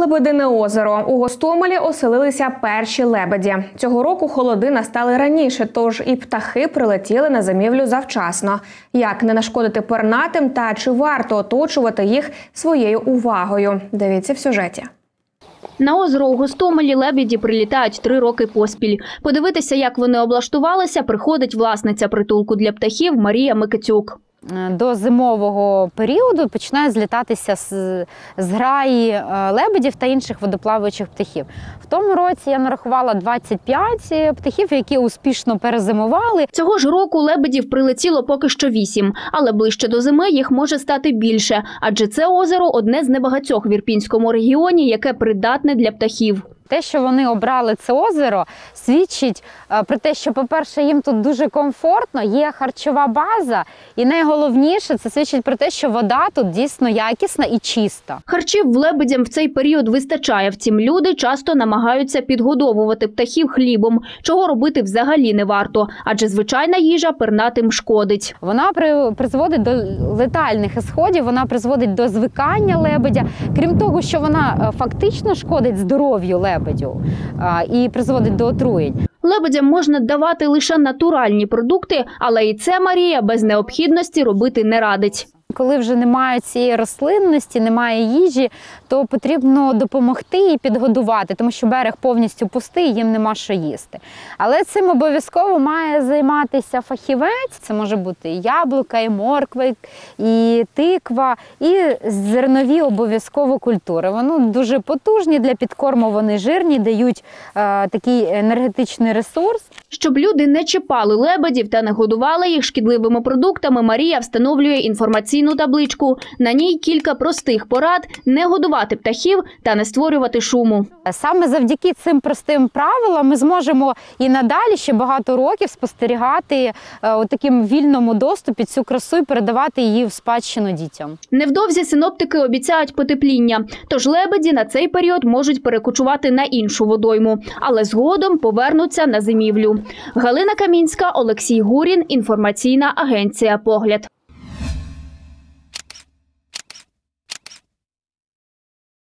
Лебедине озеро у Гостомелі оселилися перші лебеді. Цього року холоди настали раніше, тож і птахи прилетіли на зимівлю завчасно. Як не нашкодити пернатим та чи варто оточувати їх своєю увагою? Дивіться в сюжеті. На озеро у Гостомелі лебіді прилітають три роки поспіль. Подивитися, як вони облаштувалися, приходить власниця притулку для птахів Марія Микитюк. Е, до зимового періоду починають злітатися з, з граї е, лебедів та інших водоплаваючих птахів. В тому році я нарахувала 25 птахів, які успішно перезимували. Цього ж року лебедів прилетіло поки що вісім, але ближче до зими їх може стати більше, адже це озеро одне з небагатьох в Ірпінському регіоні, яке придатне для птахів. Те, що вони обрали це озеро, свідчить е, про те, що, по-перше, їм тут дуже комфортно, є харчова база, і найголовніше це свідчить про те, що вода тут дійсно якісна і чиста. Харчів лебедям в цей період вистачає. Втім, люди часто намагаються підгодовувати птахів хлібом, чого робити взагалі не варто, адже звичайна їжа пернатим шкодить. Вона при, призводить до летальних ісходів, вона призводить до звикання лебедя. Крім того, що вона е, фактично шкодить здоров'ю лебедю і призводить до отруєнь. Лебедям можна давати лише натуральні продукти, але і це Марія без необхідності робити не радить. Коли вже немає цієї рослинності, немає їжі, то потрібно допомогти і підгодувати, тому що берег повністю пустий, їм нема що їсти. Але цим обов'язково має займатися фахівець. Це може бути і яблука, і морква, і тиква, і зернові обов'язково культури. Вони дуже потужні для підкорму, вони жирні, дають е, такий енергетичний ресурс. Щоб люди не чіпали лебедів та не годували їх шкідливими продуктами, Марія встановлює інформаційну табличку. На ній кілька простих порад не годувати птахів та не створювати шуму. Саме завдяки цим простим правилам ми зможемо і надалі ще багато років спостерігати е, у таким вільному доступі цю красу і передавати її в спадщину дітям. Невдовзі синоптики обіцяють потепління, тож лебеді на цей період можуть перекочувати на іншу водойму, але згодом повернуться на зимівлю. Галина Камінська, Олексій Гурін, інформаційна агенція Погляд.